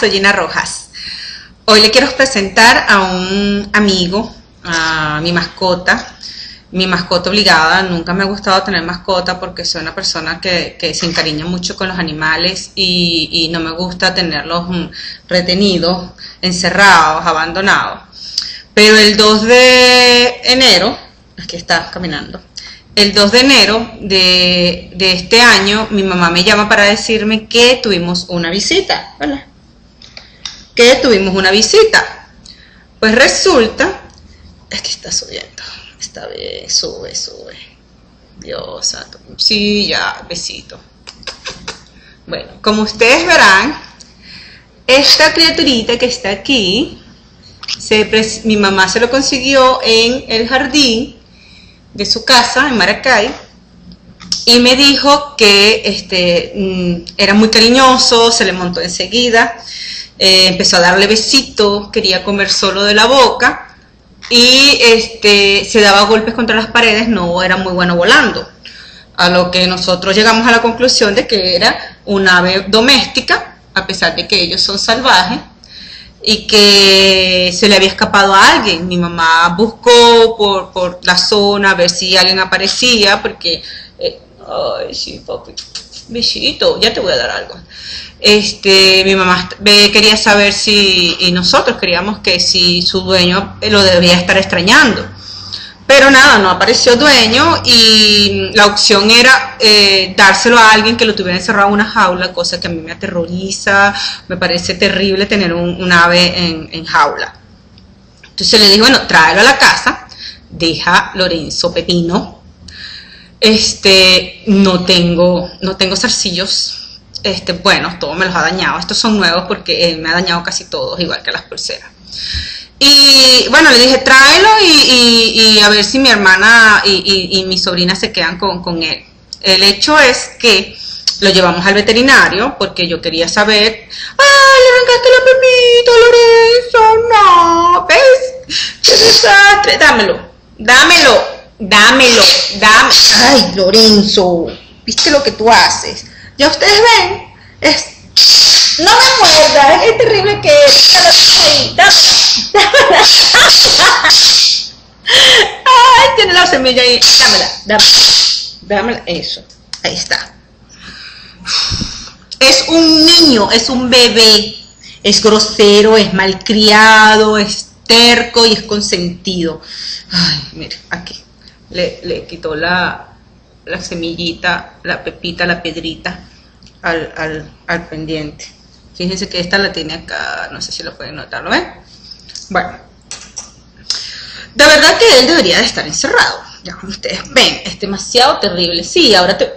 soy Gina Rojas. Hoy le quiero presentar a un amigo, a mi mascota, mi mascota obligada. Nunca me ha gustado tener mascota porque soy una persona que, se encariña mucho con los animales y, no me gusta tenerlos mm, retenidos, encerrados, abandonados. Pero el 2 de enero, aquí está caminando, el 2 de enero de, de, este año, mi mamá me llama para decirme que tuvimos una visita. Hola que tuvimos una visita. Pues resulta, es que está subiendo, está bien, sube, sube. Dios santo. Sí, ya, besito. Bueno, como ustedes verán, esta criaturita que está aquí, mi mamá se lo consiguió en el jardín de su casa en Maracay y me dijo que este, mm, era muy cariñoso, se le montó enseguida eh, empezó a darle besitos, quería comer solo de la boca y este, se daba golpes contra las paredes, no era muy bueno volando. A lo que nosotros llegamos a la conclusión de que era un ave doméstica, a pesar de que ellos son salvajes, y que se le había escapado a alguien. Mi mamá buscó por, por la zona a ver si alguien aparecía, porque, eh, ay, sí, papi, besito, ya te voy a dar algo. Este, mi mamá quería saber si, y nosotros queríamos que si su dueño lo debía estar extrañando. Pero nada, no apareció dueño y la opción era eh, dárselo a alguien que lo tuviera encerrado en una jaula, cosa que a mí me aterroriza, me parece terrible tener un, ave en, en, jaula. Entonces le dije, bueno, tráelo a la casa, deja Lorenzo Pepino. Este, no tengo, no tengo zarcillos este, bueno, todo me los ha dañado. Estos son nuevos porque él me ha dañado casi todos, igual que las pulseras. Y bueno, le dije, tráelo y, a ver si mi hermana y, mi sobrina se quedan con, él. El hecho es que lo llevamos al veterinario porque yo quería saber, ¡ay, le arrancaste la pepita, Lorenzo! ¡No! ¿Ves? ¡Qué desastre! Dámelo, dámelo, dámelo, dámelo. ¡Ay, Lorenzo! ¿Viste lo que tú haces? Ya ustedes ven, es, no me muerda, es terrible que Ay, tiene la semilla ahí. Dámela, dámela, dámela, eso. Ahí está. Es un niño, es un bebé. Es grosero, es malcriado, es terco y es consentido. Ay, mire, aquí. Le, le quitó la, la semillita, la pepita, la pedrita al, al, pendiente. Fíjense que esta la tiene acá, no sé si lo pueden notar, ¿lo ven? Bueno, de verdad que él debería de estar encerrado. Ya como ustedes ven, es demasiado terrible. Sí, ahora te,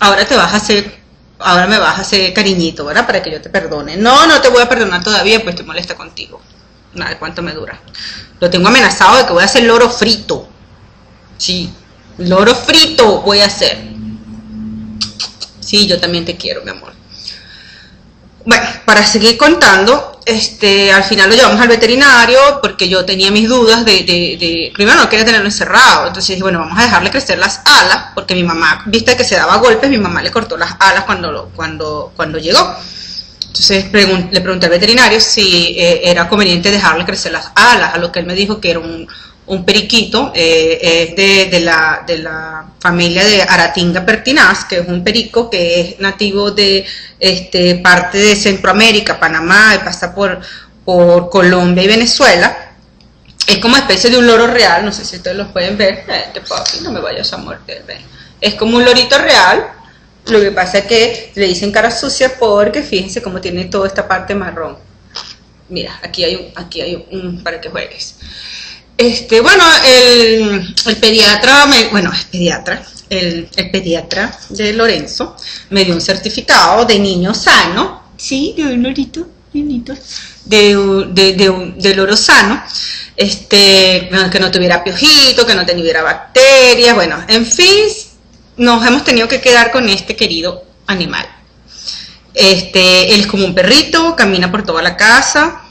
ahora te vas a hacer, ahora me vas a hacer cariñito, ¿verdad? Para que yo te perdone. No, no te voy a perdonar todavía, pues estoy molesta contigo. Nada, ¿cuánto me dura? Lo tengo amenazado de que voy a hacer loro frito. Sí, Loro frito voy a hacer. Sí, yo también te quiero, mi amor. Bueno, para seguir contando, este, al final lo llevamos al veterinario porque yo tenía mis dudas de, primero no quería tenerlo encerrado, entonces dije, bueno, vamos a dejarle crecer las alas, porque mi mamá, viste que se daba golpes, mi mamá le cortó las alas cuando, cuando, cuando llegó. Entonces le pregunté al veterinario si eh, era conveniente dejarle crecer las alas, a lo que él me dijo que era un, un periquito, eh, es de, la, familia de Aratinga pertinaz, que es un perico que es nativo de este, parte de Centroamérica, Panamá, y pasa por, Colombia y Venezuela. Es como especie de un loro real, no sé si ustedes lo pueden ver. Eh, no me vayas a morder. Es como un lorito real, lo que pasa es que le dicen cara sucia porque fíjense cómo tiene toda esta parte marrón. Mira, aquí hay un, aquí hay un para que juegues. Este, bueno, el, pediatra, bueno, es pediatra, el, pediatra de Lorenzo me dio un certificado de niño sano, sí, de un lorito, de, de, de, de loro sano, este, que no tuviera piojito, que no tuviera bacterias, bueno, en fin, nos hemos tenido que quedar con este querido animal. Este, él es como un perrito, camina por toda la casa,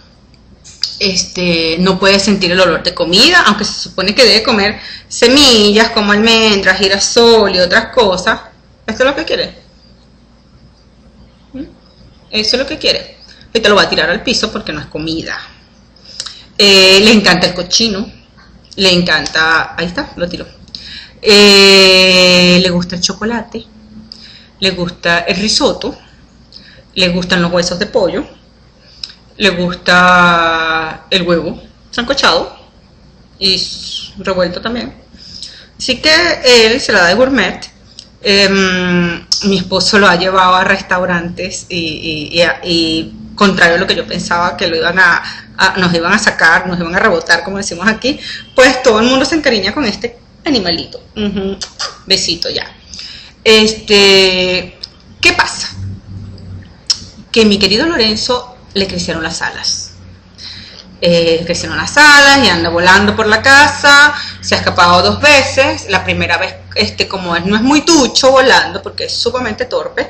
este, no puede sentir el olor de comida, aunque se supone que debe comer semillas como almendras, girasol y otras cosas. ¿Esto es lo que quiere? ¿Mm? Eso es lo que quiere. y te lo va a tirar al piso porque no es comida. Eh, le encanta el cochino, le encanta, ahí está, lo tiró. Eh, le gusta el chocolate, le gusta el risotto, le gustan los huesos de pollo, le gusta el huevo sancochado y revuelto también. Así que él se la da de gourmet. Em, mi esposo lo ha llevado a restaurantes y, contrario a lo que yo pensaba que lo iban a, nos iban a sacar, nos iban a rebotar, como decimos aquí, pues todo el mundo se encariña con este animalito. Besito ya. Este, ¿qué pasa? Que mi querido Lorenzo le crecieron las alas eh, crecieron las alas y anda volando por la casa, se ha escapado dos veces, la primera vez, este, como no es muy tucho volando, porque es sumamente torpe,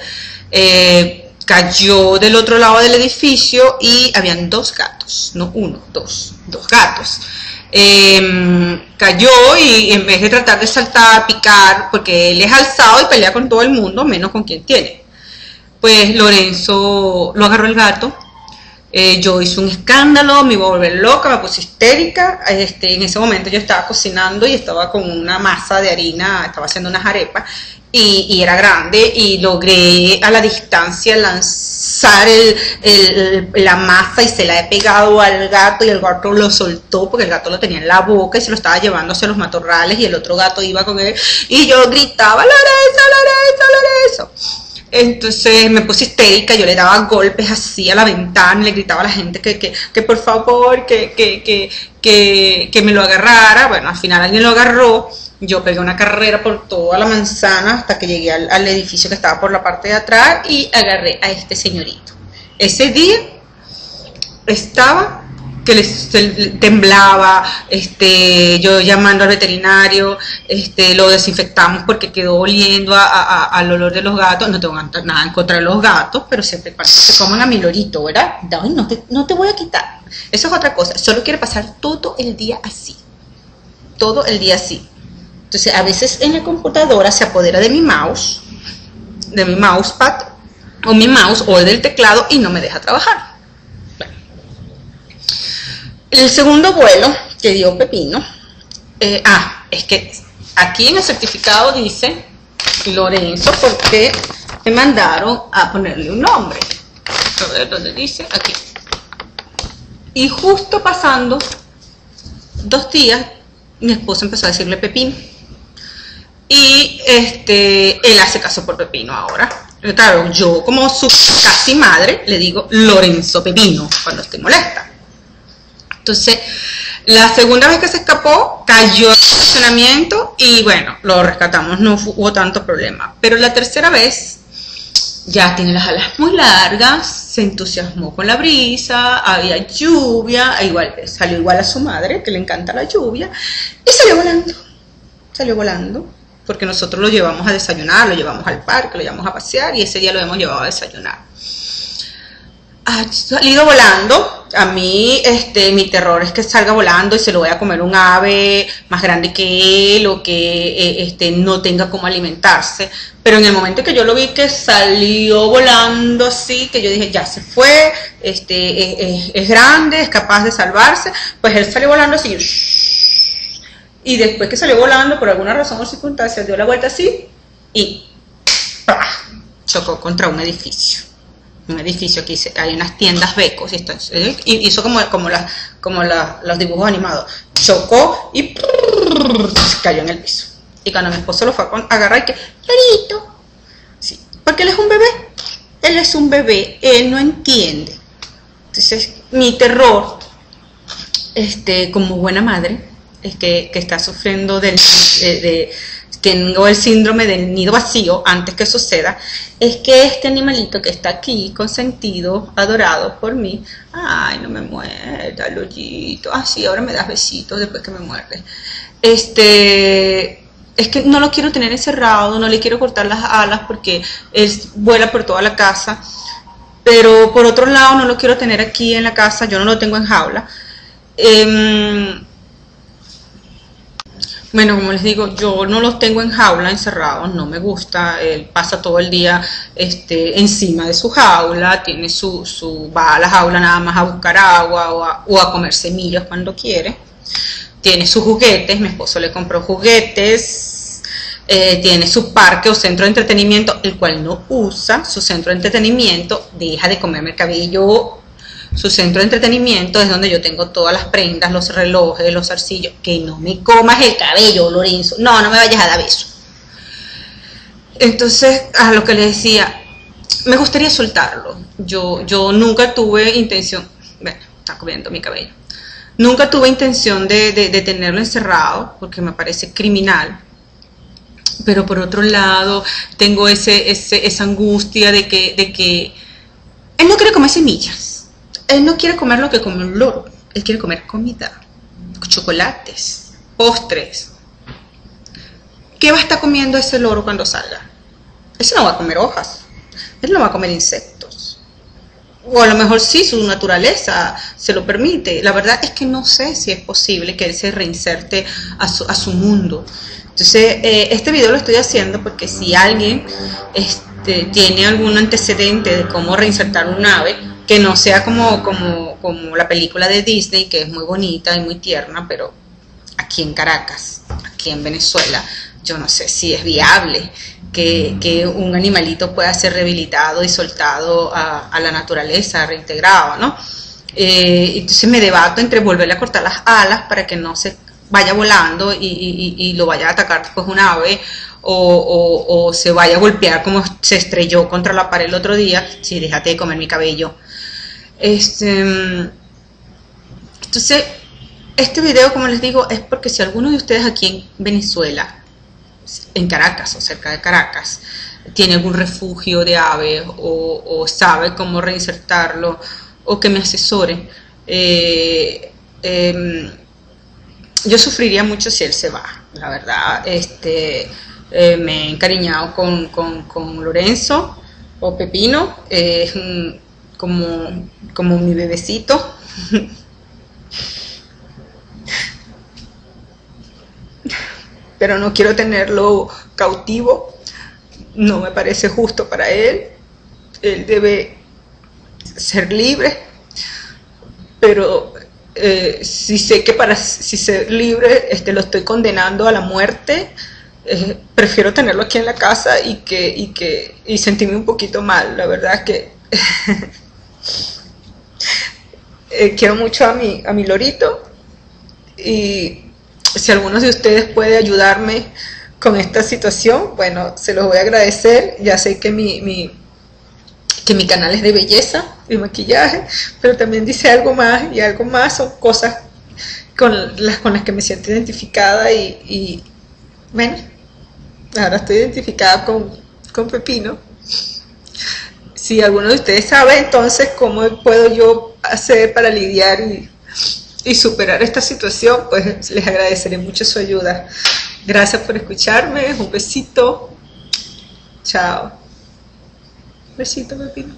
eh, cayó del otro lado del edificio y habían dos gatos, no uno, dos, dos gatos. Em, cayó y en vez de tratar de saltar, picar, porque él es alzado y pelea con todo el mundo, menos con quien tiene. Pues Lorenzo lo agarró el gato, eh, yo hice un escándalo, me iba a volver loca, me puse histérica. Este, en ese momento yo estaba cocinando y estaba con una masa de harina, estaba haciendo unas arepas y, era grande y logré a la distancia lanzar la masa y se la he pegado al gato y el gato lo soltó porque el gato lo tenía en la boca y se lo estaba llevando hacia los matorrales y el otro gato iba con él y yo gritaba, Lorenzo, Lorenzo, Lorenzo. Entonces me puse histérica, yo le daba golpes así a la ventana, le gritaba a la gente que, que, que por favor, que, que, me lo agarrara. Bueno, al final alguien lo agarró, yo pegué una carrera por toda la manzana hasta que llegué al edificio que estaba por la parte de atrás y agarré a este señorito. Ese día estaba que les temblaba, este, yo llamando al veterinario, este, lo desinfectamos porque quedó oliendo al olor de los gatos, no tengo nada en contra de los gatos, pero siempre cuando se coman a mi lorito, ¿verdad? no, te, voy a quitar. Eso es otra cosa, solo quiere pasar todo el día así, todo el día así. Entonces, a veces en la computadora se apodera de mi mouse, de mi mousepad, o mi mouse, o del teclado, y no me deja trabajar. El segundo vuelo que dio Pepino, eh, ah, es que aquí en el certificado dice Lorenzo porque me mandaron a ponerle un nombre. A ver dónde dice, aquí. Y justo pasando dos días, mi esposo empezó a decirle Pepino. Y este, él hace caso por Pepino ahora. Claro, yo como su casi madre le digo Lorenzo Pepino cuando estoy molesta. Entonces, la segunda vez que se escapó, cayó en el estacionamiento y bueno, lo rescatamos, no hubo tanto problema. Pero la tercera vez, ya tiene las alas muy largas, se entusiasmó con la brisa, había lluvia, igual, salió igual a su madre, que le encanta la lluvia, y salió volando, salió volando, porque nosotros lo llevamos a desayunar, lo llevamos al parque, lo llevamos a pasear y ese día lo hemos llevado a desayunar ha salido volando. A mí, este, mi terror es que salga volando y se lo voy a comer un ave más grande que él o que eh, este, no tenga cómo alimentarse. Pero en el momento que yo lo vi que salió volando así, que yo dije, ya se fue, este, es, grande, es capaz de salvarse, pues él salió volando así. Y después que salió volando, por alguna razón o circunstancia, dio la vuelta así y chocó contra un edificio un edificio que hay unas tiendas becos y, esto, y hizo como, como, como los dibujos animados. Chocó y cayó en el piso. Y cuando mi esposo lo fue a agarrar, que, Lorito, sí, porque él es un bebé, él es un bebé, él no entiende. Entonces, mi terror, este, como buena madre, es que, que está sufriendo del, de tengo el síndrome del nido vacío antes que suceda, es que este animalito que está aquí, consentido, adorado por mí, ay, no me muerda, lollito, ah, ahora me das besitos después que me muerde. Este, es que no lo quiero tener encerrado, no le quiero cortar las alas porque él vuela por toda la casa, pero por otro lado no lo quiero tener aquí en la casa, yo no lo tengo en jaula. Em, bueno, como les digo, yo no los tengo en jaula encerrados, no me gusta, él pasa todo el día este, encima de su jaula, tiene su, su, va a la jaula nada más a buscar agua o a, comer semillas cuando quiere, tiene sus juguetes, mi esposo le compró juguetes, eh, tiene su parque o centro de entretenimiento, el cual no usa, su centro de entretenimiento, deja de comerme el cabello su centro de entretenimiento es donde yo tengo todas las prendas, los relojes, los arcillos. Que no me comas el cabello, Lorenzo. No, no me vayas a dar beso. Entonces, a lo que le decía, me gustaría soltarlo. Yo, yo nunca tuve intención, bueno, está cubriendo mi cabello. Nunca tuve intención de, tenerlo encerrado porque me parece criminal. Pero por otro lado, tengo ese, esa angustia de que, de que él no quiere comer semillas él no quiere comer lo que come un loro, él quiere comer comida, chocolates, postres. ¿Qué va a estar comiendo ese loro cuando salga? Ese no va a comer hojas, él no va a comer insectos. O a lo mejor sí, su naturaleza se lo permite. La verdad es que no sé si es posible que él se reinserte a su, mundo. Entonces, eh, este video lo estoy haciendo porque si alguien tiene algún antecedente de cómo reinsertar un ave, que no sea como, como, como la película de Disney, que es muy bonita y muy tierna, pero aquí en Caracas, aquí en Venezuela, yo no sé si es viable que, un animalito pueda ser rehabilitado y soltado a, la naturaleza, reintegrado, ¿no? Eh, entonces me debato entre volverle a cortar las alas para que no se vaya volando y, lo vaya a atacar después un ave o, se vaya a golpear como se estrelló contra la pared el otro día, si déjate de comer mi cabello, este, entonces, este video, como les digo, es porque si alguno de ustedes aquí en Venezuela, en Caracas o cerca de Caracas, tiene algún refugio de aves o, sabe cómo reinsertarlo o que me asesore, eh, em, yo sufriría mucho si él se va, la verdad. Este, eh, me he encariñado con, con, Lorenzo o Pepino. es como, como mi bebecito. Pero no quiero tenerlo cautivo, no me parece justo para él. Él debe ser libre, pero eh, si sé que para si ser libre este, lo estoy condenando a la muerte, eh, prefiero tenerlo aquí en la casa y que, y que y sentirme un poquito mal. La verdad que Eh, quiero mucho a mi, a mi lorito y si alguno de ustedes puede ayudarme con esta situación, bueno, se los voy a agradecer. Ya sé que mi, mi, que mi canal es de belleza y maquillaje, pero también dice algo más y algo más son cosas con las, con las que me siento identificada y, y bueno, ahora estoy identificada con, con Pepino si alguno de ustedes sabe entonces cómo puedo yo hacer para lidiar y, superar esta situación, pues les agradeceré mucho su ayuda. Gracias por escucharme, un besito. Chao. Besito, Pepino.